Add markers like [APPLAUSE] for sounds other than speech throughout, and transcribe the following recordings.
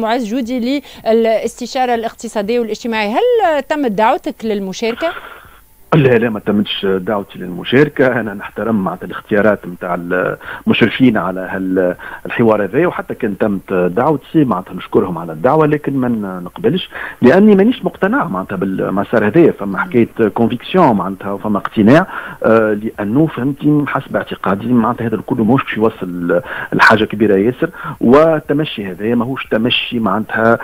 معز جودي للاستشارة الاقتصادية والاجتماعية هل تمت دعوتك للمشاركة؟ لا لا ما تمتش دعوتي للمشاركة. أنا نحترم مع الاختيارات نتاع المشرفين على هالحوار هذا وحتى كان تمت دعوتي معناتها نشكرهم على الدعوة لكن ما نقبلش لأني مانيش مقتنع معناتها بالمسار هذايا. فما حكاية conviction معناتها وفما اقتناع آه لأنه فهمتي حسب اعتقادي معناتها هذا الكل مش باش يوصل لحاجة كبيرة ياسر. والتمشي هذايا ماهوش تمشي معناتها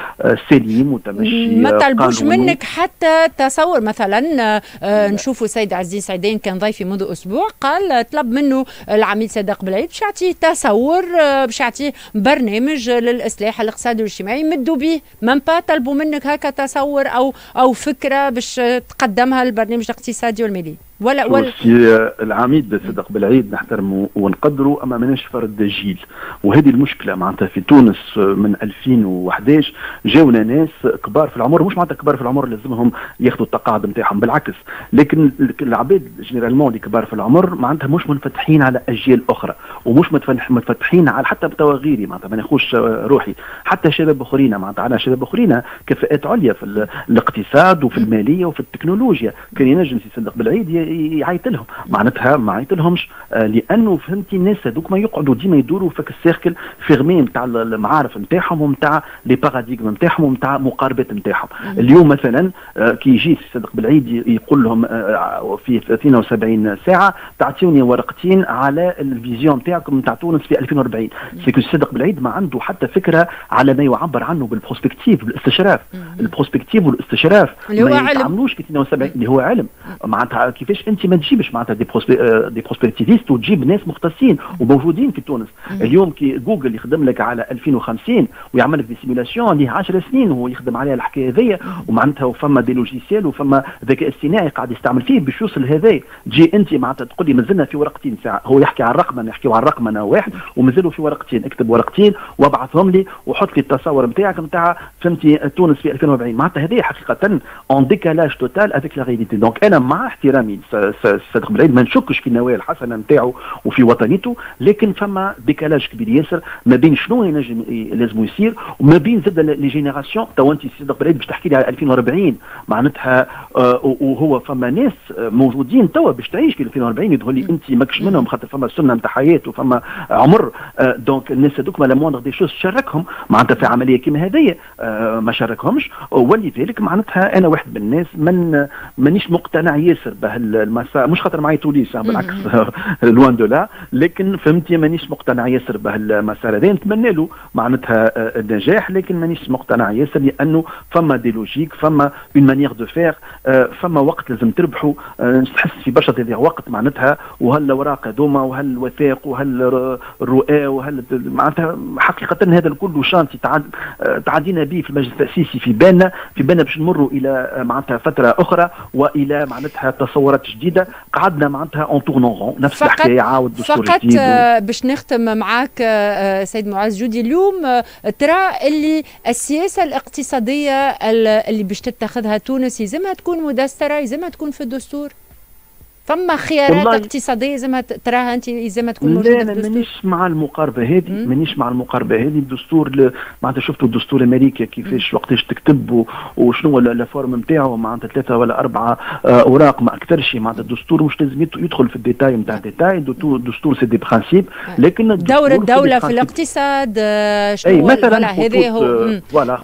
سليم وتمشي ما طلبوش منك حتى تصور مثلا آه نشوفوا سيد عزيز سعيدين كان ضيفي منذ أسبوع قال طلب منه العميد صدق بلعيد باش يعطيه تصور باش يعطيه برنامج للإصلاح الاقتصادي والاجتماعي يمدوا به. من با طلبوا منك هكا تصور أو أو فكرة باش تقدمها البرنامج الاقتصادي والمالي. ولا ولا في العميد الصادق بلعيد نحترمه ونقدره أما ماناش فرد جيل وهذه المشكلة معناتها في تونس من 2011 جاونا ناس كبار في العمر مش معناتها كبار في العمر لازمهم ياخذوا التقاعد نتاعهم بالعكس. لكن العباد généralement اللي كبار في العمر معناتها مش منفتحين على أجيال أخرى ومش متفتحين على حتى بتواغيري معناتها ما ناخذش روحي. حتى شباب أخرين معناتها على شباب أخرين كفاءات عليا في الاقتصاد وفي المالية وفي التكنولوجيا. كان ينجم الصادق بلعيد يعيط لهم معناتها ما عيط لهمش آه لأنه فهمتي الناس هذوك ما يقعدوا ديما يدوروا فك ال cercle fermé نتاع المعارف نتاعهم ونتاع les paradigmes نتاعهم ونتاع مقاربات نتاعهم. اليوم مثلا آه كي يجي صادق بلعيد يقول لهم آه في 72 ساعة تعطيوني ورقتين على ال vision نتاعكم نتاع تونس في 2040 c'est que صادق بلعيد ما عنده حتى فكرة على ما يعبر عنه بال prospective بالاستشراف. ال prospective والاستشراف. اللي هو ما يتعاملوش ك 72 اللي هو علم. معناتها كيفاش علاش انت ما تجيبش معناتها des des prospectivistes وتجيب ناس مختصين وموجودين في تونس. اليوم كي جوجل يخدم لك على 2050 ويعمل لك des simulations ليه 10 سنين وهو يخدم عليها الحكاية هذيا ومعناتها وفما des logiciels وفما ذكاء اصطناعي قاعد يستعمل فيه باش يوصل لهذا تجي انت معناتها تقول لي مازلنا في ورقتين ساعة. هو يحكي على الرقم أنا يحكي على الرقم أنا واحد ومازالوا في ورقتين اكتب ورقتين وابعثهم لي وحط لي التصور نتاعك نتاع فهمتي تونس في 2040 معناتها هذه حقيقة un décalage total avec la réalité donc أنا مع احترامي. صادق بلعيد ما نشكش في النوايا الحسنة نتاعو وفي وطنيته لكن فما décalage كبير ياسر ما بين شنو ينجم لازم يصير وما بين زاد les générations. تو انت صادق بلعيد باش تحكي لي على 2040 معناتها آه وهو فما ناس موجودين توا باش تعيش في 2040 يظهر لي انت ماكش منهم خاطر فما سنة نتاع حياة وفما عمر. آه donc الناس هذوك ما la moindre des choses شاركهم معناتها في عملية كيما هذيا آه ما شاركهمش ولذلك معناتها أنا واحد من الناس من مانيش مقتنع ياسر بهالمسار مش خاطر معي تونس بالعكس [LAUGHS] loin de là. لكن فهمتي مانيش مقتنع ياسر بهالمسار هذا نتمنى له معناتها النجاح لكن مانيش مقتنع ياسر لأنه فما des logiques فما une manière de faire فما وقت لازم تربحوا نحس في برشا تضيع وقت معناتها. وهالأوراق هذوما وهالوثائق وهالرؤى وهال معناتها حقيقة هذا الكل شانتي تعد تعدينا به في المجلس التأسيسي في بالنا في بالنا باش نمروا إلى معناتها فترة أخرى وإلى معناتها تصورات جديدة قعدنا معناتها en tournant نفس الحكاية عاود دستور فقط و... باش نختم معك سيد معز جودي اليوم ترى اللي السياسة الاقتصادية اللي باش تتخذها تونس يلزمها تكون مدستره يلزمها تكون في الدستور؟ فما خيارات اقتصادية زي تراها أنت زي ما تكون موجودة لا أنا مانيش مع المقاربة هذه مانيش مع المقاربة هذه. الدستور معناتها شفتوا الدستور الأمريكي كيفاش وقتاش تكتب وشنو la forme نتاعو معناتها ثلاثة ولا أربعة أوراق ما اكثرش معناتها الدستور مش لازم يدخل في الديتاي نتاع الديتاي. الدستور c'est des principes لكن دور الدولة في الاقتصاد شنو مثلا هذا هو؟ voilà.